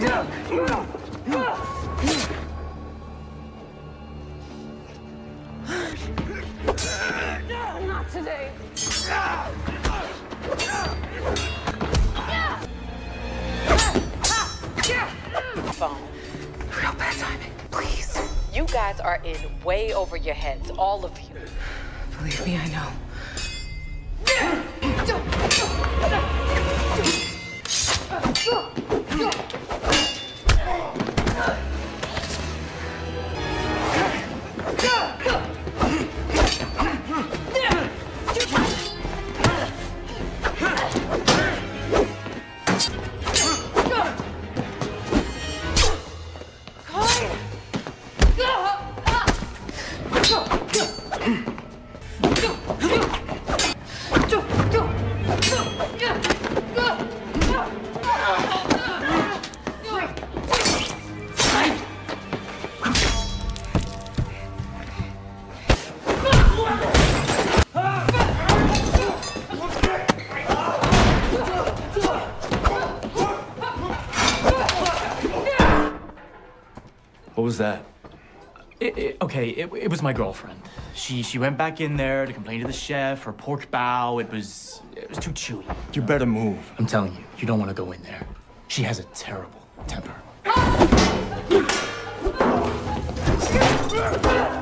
Not today. phone. Real bad timing. Please. You guys are in way over your heads, all of you. Believe me, I know. 啊坐坐坐坐。What was that? It, it, okay, it, it was my girlfriend. She she went back in there to complain to the chef. Her pork bao, it was it was too chewy. You better move. I'm telling you, you don't want to go in there. She has a terrible temper.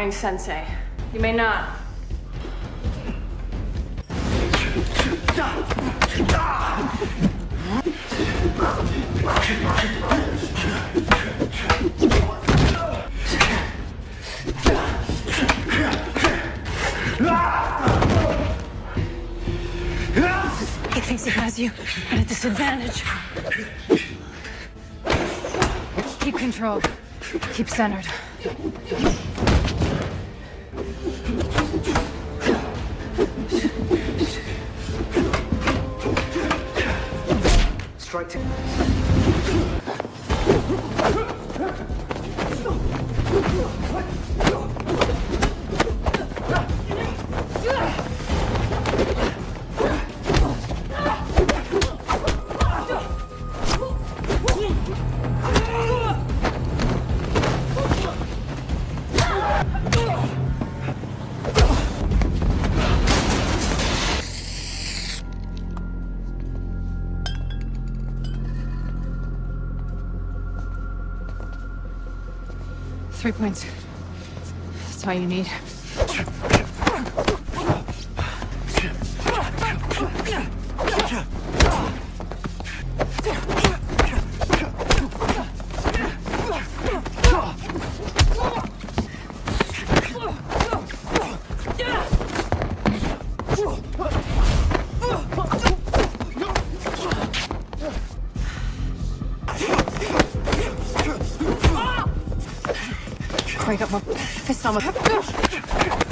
warning, Sensei? You may not. He thinks he has you at a disadvantage. Keep control. Keep centered. Strike Three points. That's all you need. Corey got my fist on my...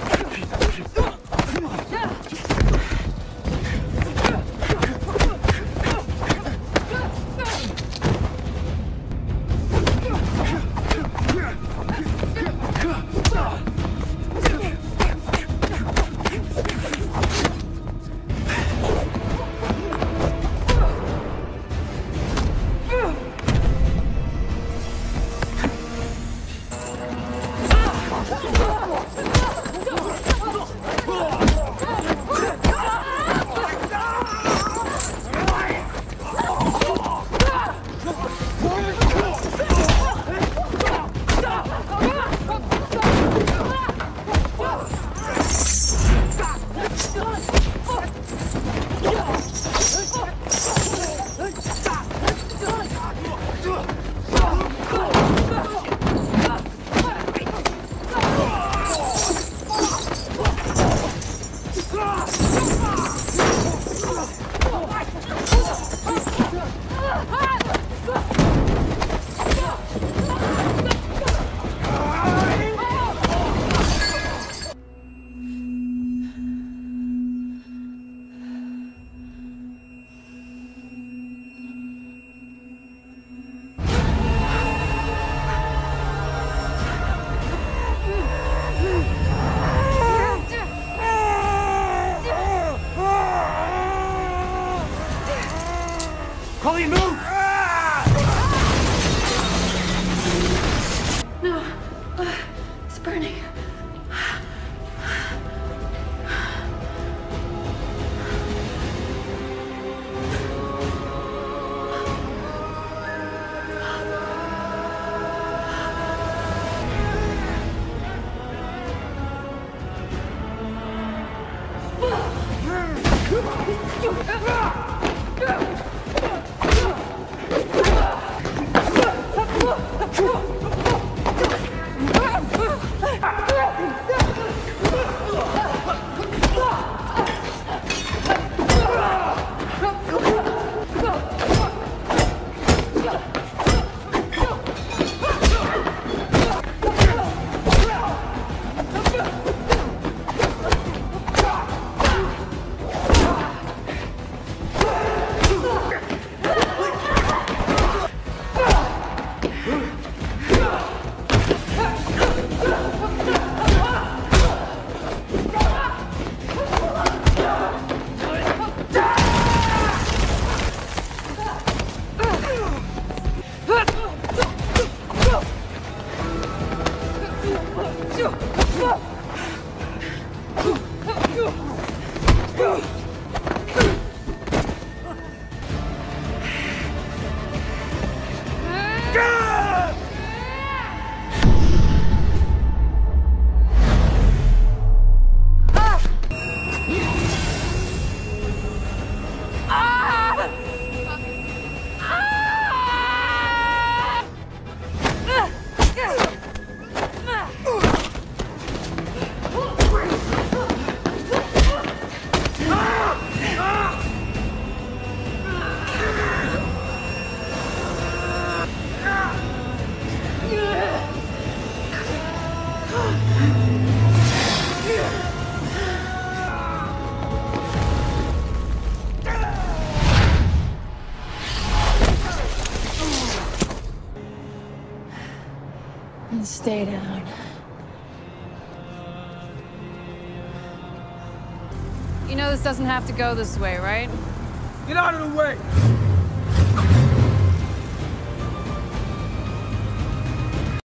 Colleen, move! And stay down. You know this doesn't have to go this way, right? Get out of the way!